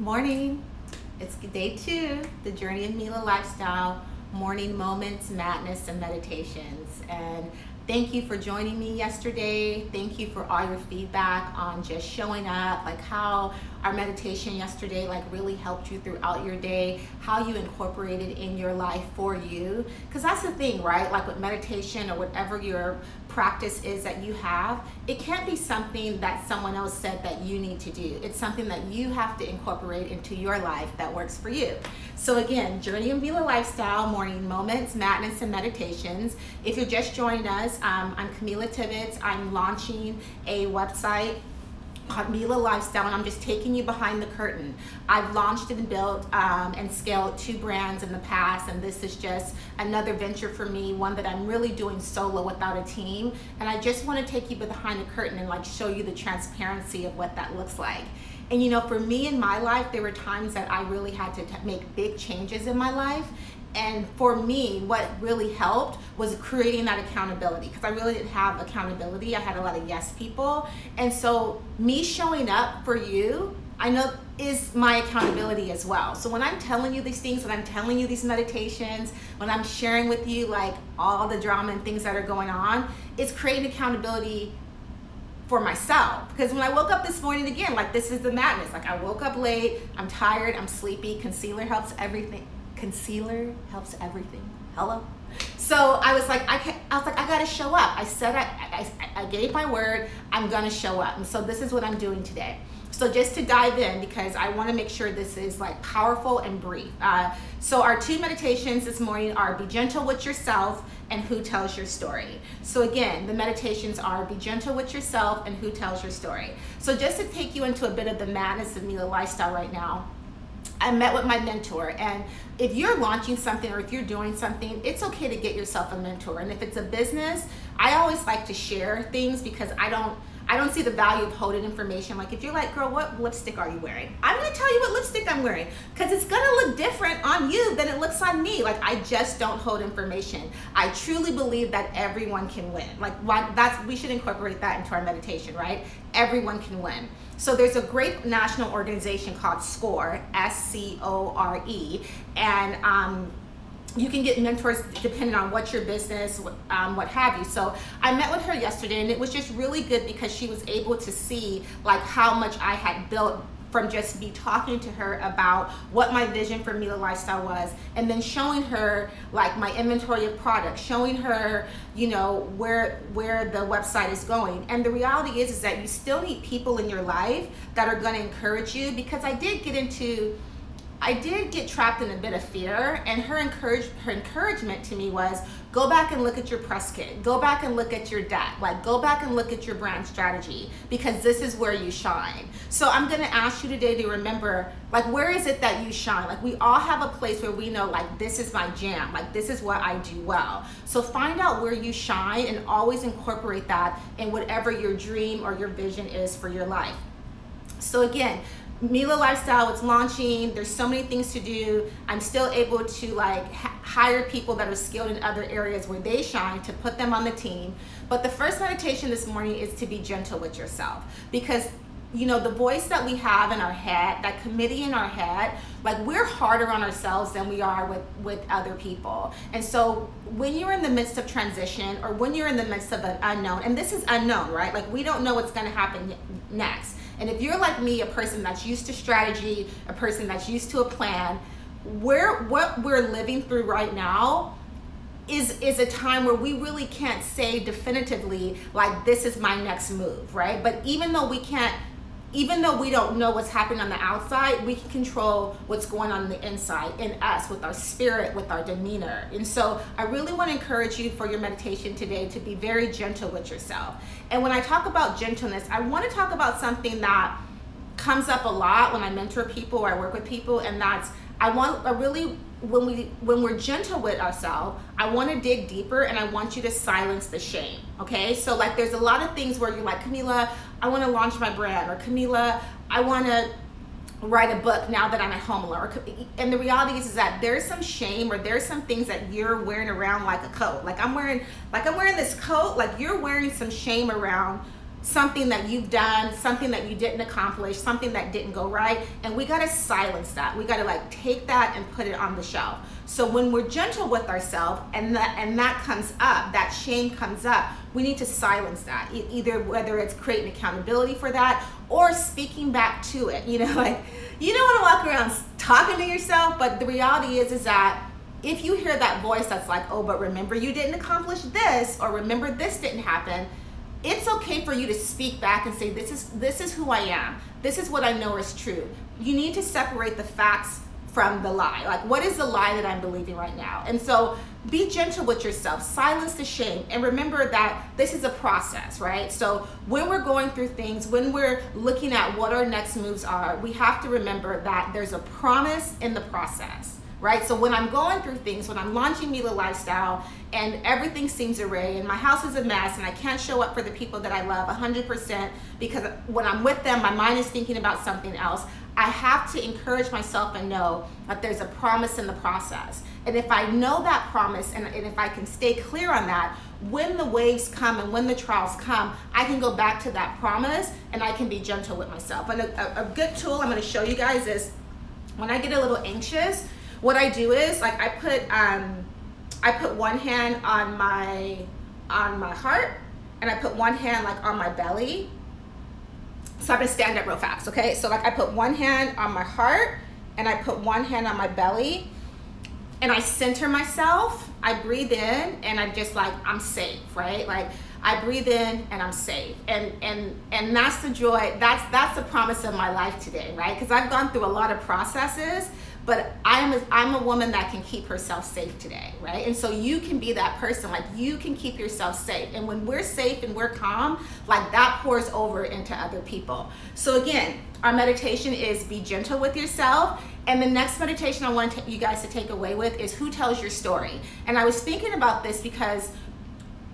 Morning. It's day two, the Journey of Mela Lifestyle, morning moments, madness, and meditations. And thank you for joining me yesterday. Thank you for all your feedback on just showing up, like how our meditation yesterday like really helped you throughout your day, how you incorporated in your life for you. Because that's the thing, right? Like with meditation or whatever your practice is that you have, it can't be something that someone else said that you need to do. It's something that you have to incorporate into your life that works for you. So again, Journey of Mela Lifestyle, morning moments, madness, and meditations. If you're just joining us, um, I'm Kamilah Tibbitts. I'm launching a website Mela Lifestyle, and I'm just taking you behind the curtain. I've launched and built um, and scaled two brands in the past, and this is just another venture for me, one that I'm really doing solo without a team. And I just want to take you behind the curtain and like show you the transparency of what that looks like. And you know, for me in my life, there were times that I really had to make big changes in my life. And for me, what really helped was creating that accountability because I really didn't have accountability. I had a lot of yes people. And so, me showing up for you, I know is my accountability as well. So, when I'm telling you these things, when I'm telling you these meditations, when I'm sharing with you like all the drama and things that are going on, it's creating accountability for myself because when I woke up this morning again, like this is the madness. Like I woke up late, I'm tired, I'm sleepy. Concealer helps everything concealer helps everything. Hello? So I was like, I, can't, I was like, I gotta show up. I said, I, I, I gave my word, I'm gonna show up. And so this is what I'm doing today. So just to dive in, because I wanna make sure this is like powerful and brief. Uh, so our two meditations this morning are be gentle with yourself and who tells your story. So again, the meditations are be gentle with yourself and who tells your story. So just to take you into a bit of the madness of Mela lifestyle right now, I met with my mentor and if you're launching something or if you're doing something, it's okay to get yourself a mentor. And if it's a business, I always like to share things because I don't I don't see the value of holding information. Like if you're like, girl, what lipstick are you wearing? I'm gonna tell you what lipstick I'm wearing because it's gonna look different on you than it looks on me. Like I just don't hold information. I truly believe that everyone can win. Like why, that's we should incorporate that into our meditation, right? Everyone can win. So there's a great national organization called SCORE, S-C-O-R-E, and um, you can get mentors depending on what your business, um, what have you. So I met with her yesterday and it was just really good because she was able to see like how much I had built from just me talking to her about what my vision for Mela Lifestyle was and then showing her like my inventory of products, showing her, you know, where where the website is going. And the reality is is that you still need people in your life that are going to encourage you because I did get into I did get trapped in a bit of fear, and her encourage her encouragement to me was go back and look at your press kit, go back and look at your deck, like go back and look at your brand strategy because this is where you shine. So I'm gonna ask you today to remember, like, where is it that you shine? Like, we all have a place where we know, like, this is my jam, like, this is what I do well. So find out where you shine and always incorporate that in whatever your dream or your vision is for your life. So again, Mela Lifestyle, it's launching. There's so many things to do. I'm still able to like hire people that are skilled in other areas where they shine to put them on the team. But the first meditation this morning is to be gentle with yourself because you know the voice that we have in our head that committee in our head like we're harder on ourselves than we are with with other people and so when you're in the midst of transition or when you're in the midst of an unknown and this is unknown right like we don't know what's going to happen next and if you're like me, a person that's used to strategy, a person that's used to a plan, where what we're living through right now is is a time where we really can't say definitively like this is my next move, right? But even though we can't even though we don't know what's happening on the outside, we can control what's going on, on the inside in us with our spirit, with our demeanor. And so I really want to encourage you for your meditation today to be very gentle with yourself. And when I talk about gentleness, I want to talk about something that comes up a lot when I mentor people or I work with people, and that's I want I really when we when we're gentle with ourselves i want to dig deeper and i want you to silence the shame okay so like there's a lot of things where you're like Kamilah i want to launch my brand or Kamilah i want to write a book now that i'm at home alone and the reality is, is that there's some shame or there's some things that you're wearing around like a coat like i'm wearing like i'm wearing this coat like you're wearing some shame around something that you've done, something that you didn't accomplish, something that didn't go right, and we got to silence that. We got to like take that and put it on the shelf. So when we're gentle with ourselves and that and that comes up, that shame comes up, we need to silence that. Either whether it's creating accountability for that or speaking back to it. You know, like you don't want to walk around talking to yourself, but the reality is is that if you hear that voice that's like, "Oh, but remember you didn't accomplish this," or "Remember this didn't happen," it's okay for you to speak back and say, "This is this is who I am. This is what I know is true." You need to separate the facts from the lie. Like, what is the lie that I'm believing right now? And so be gentle with yourself, silence the shame, and remember that this is a process, right? So when we're going through things, when we're looking at what our next moves are, we have to remember that there's a promise in the process right? So when I'm going through things, when I'm launching Mela Lifestyle and everything seems array and my house is a mess and I can't show up for the people that I love 100% because when I'm with them, my mind is thinking about something else. I have to encourage myself and know that there's a promise in the process. And if I know that promise and, and if I can stay clear on that, when the waves come and when the trials come, I can go back to that promise and I can be gentle with myself. And a, a, good tool I'm gonna show you guys is when I get a little anxious, what I do is like I put um, I put one hand on my on my heart and I put one hand like on my belly. So I'm gonna stand up real fast, okay? So like I put one hand on my heart and I put one hand on my belly and I center myself. I breathe in and I'm just like I'm safe, right? Like I breathe in and I'm safe. And and and that's the joy. That's that's the promise of my life today, right? Because I've gone through a lot of processes but I'm a, I'm a woman that can keep herself safe today, right? And so you can be that person, like you can keep yourself safe. And when we're safe and we're calm, like that pours over into other people. So again, our meditation is be gentle with yourself. And the next meditation I want you guys to take away with is who tells your story. And I was thinking about this because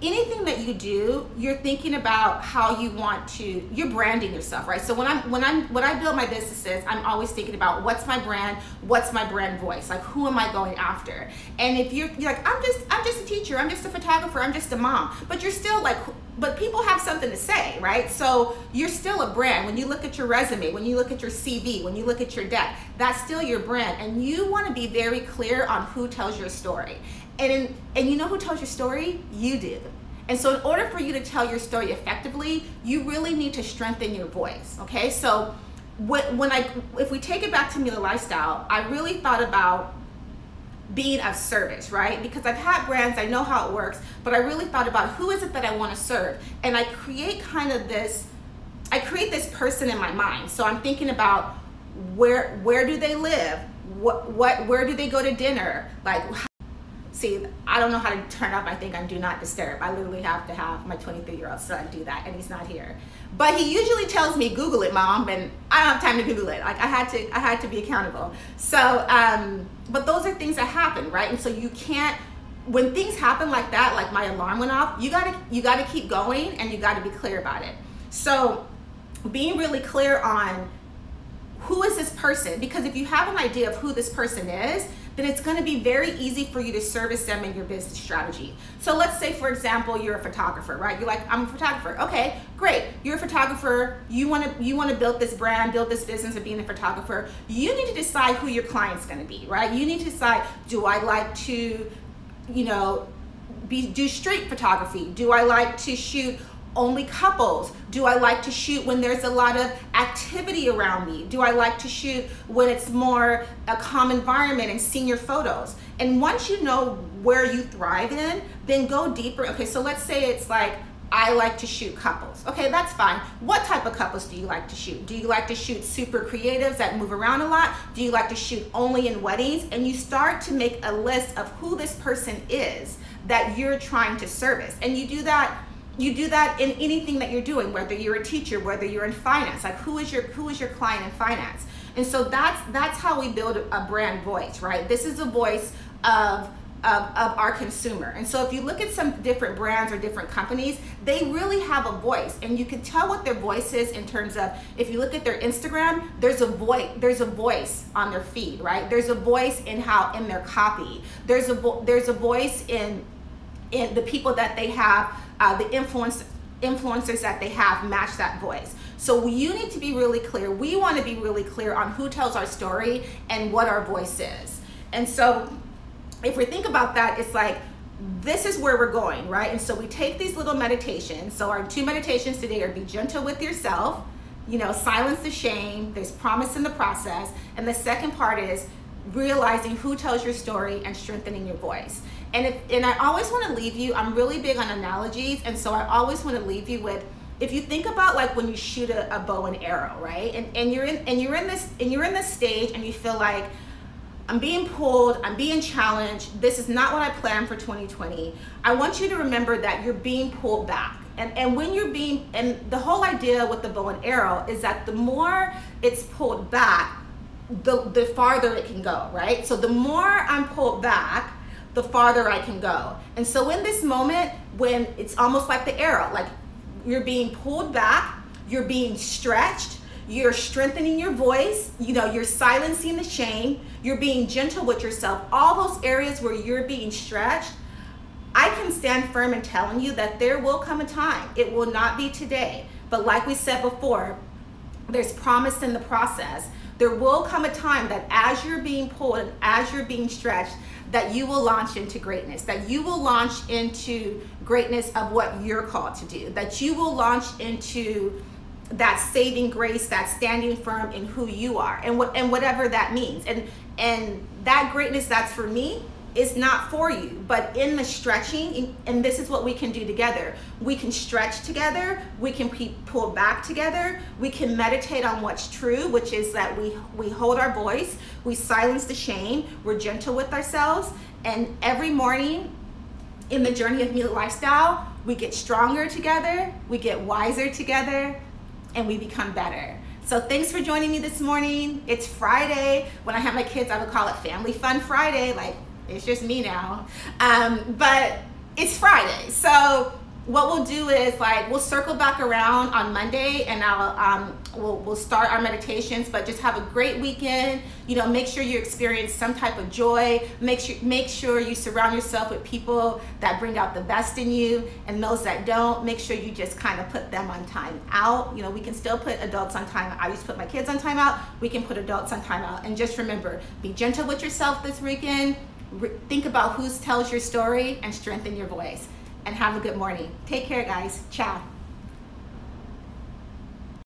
anything that you do you're thinking about how you want to you're branding yourself right? So when i'm when i'm when i build my businesses i'm always thinking about what's my brand what's my brand voice? Like who am i going after? And if you're, you're like i'm just i'm just a teacher i'm just a photographer i'm just a mom. But you're still like but people have something to say right so you're still a brand when you look at your resume when you look at your cv when you look at your deck that's still your brand and you want to be very clear on who tells your story and in, and you know who tells your story? You do. And so in order for you to tell your story effectively, you really need to strengthen your voice. Okay? So when I if we take it back to Mela Lifestyle, I really thought about being of service, right? Because I've had brands, I know how it works, but I really thought about who is it that I want to serve. And I create kind of this I create this person in my mind. So I'm thinking about where where do they live? What what where do they go to dinner? Like see, I don't know how to turn off. I think on do not disturb. I literally have to have my 23 year old son do that, and he's not here. But he usually tells me, "Google it, mom," and I don't have time to Google it. Like I had to, I had to be accountable. So, um, but those are things that happen, right? And so you can't. When things happen like that, like my alarm went off, you gotta, you gotta keep going, and you gotta be clear about it. So, being really clear on who is this person because if you have an idea of who this person is then it's going to be very easy for you to service them in your business strategy. So let's say, for example, you're a photographer, right? You're like, I'm a photographer. Okay, great. You're a photographer. You want to you want to build this brand, build this business of being a photographer. You need to decide who your client's going to be, right? You need to decide, do I like to, you know, be do street photography? Do I like to shoot only couples? Do I like to shoot when there's a lot of activity around me? Do I like to shoot when it's more a calm environment and senior photos? And once you know where you thrive in, then go deeper. Okay, so let's say it's like, I like to shoot couples. Okay, that's fine. What type of couples do you like to shoot? Do you like to shoot super creatives that move around a lot? Do you like to shoot only in weddings? And you start to make a list of who this person is that you're trying to service. And you do that you do that in anything that you're doing whether you're a teacher whether you're in finance like who is your who is your client in finance and so that's that's how we build a brand voice right this is a voice of of, of our consumer. And so if you look at some different brands or different companies, they really have a voice. And you can tell what their voice is in terms of if you look at their Instagram, there's a voice there's a voice on their feed, right? There's a voice in how in their copy. There's a there's a voice in in the people that they have uh, the influence influencers that they have match that voice. So you need to be really clear. We want to be really clear on who tells our story and what our voice is. And so if we think about that, it's like this is where we're going, right? And so we take these little meditations. So our two meditations today are be gentle with yourself, you know, silence the shame, there's promise in the process. And the second part is realizing who tells your story and strengthening your voice. And if and I always want to leave you, I'm really big on analogies, and so I always want to leave you with if you think about like when you shoot a, a bow and arrow, right? And and you're in and you're in this and you're in this stage and you feel like I'm being pulled, I'm being challenged. This is not what I planned for 2020. I want you to remember that you're being pulled back. And, and when you're being, and the whole idea with the bow and arrow is that the more it's pulled back, the, the farther it can go, right? So the more I'm pulled back, the farther I can go. And so in this moment, when it's almost like the arrow, like you're being pulled back, you're being stretched, you're strengthening your voice, you know, you're silencing the shame, you're being gentle with yourself, all those areas where you're being stretched, I can stand firm in telling you that there will come a time. It will not be today. But like we said before, there's promise in the process. There will come a time that as you're being pulled and as you're being stretched, that you will launch into greatness, that you will launch into greatness of what you're called to do, that you will launch into that saving grace, that standing firm in who you are and what and whatever that means. And and that greatness that's for me is not for you. But in the stretching, and this is what we can do together. We can stretch together, we can pull back together, we can meditate on what's true, which is that we, we hold our voice, we silence the shame, we're gentle with ourselves, and every morning in the journey of Mela Lifestyle, we get stronger together, we get wiser together, and we become better. So thanks for joining me this morning. It's Friday. When I have my kids, I would call it Family Fun Friday, like it's just me now. Um, but it's Friday. So what we'll do is like we'll circle back around on Monday and I'll um, we'll, we'll start our meditations but just have a great weekend. You know make sure you experience some type of joy. Make sure make sure you surround yourself with people that bring out the best in you and those that don't make sure you just kind of put them on time out. You know we can still put adults on time I used to put my kids on time out. We can put adults on time out. And just remember be gentle with yourself this weekend think about who tells your story and strengthen your voice. And have a good morning. Take care, guys. Ciao.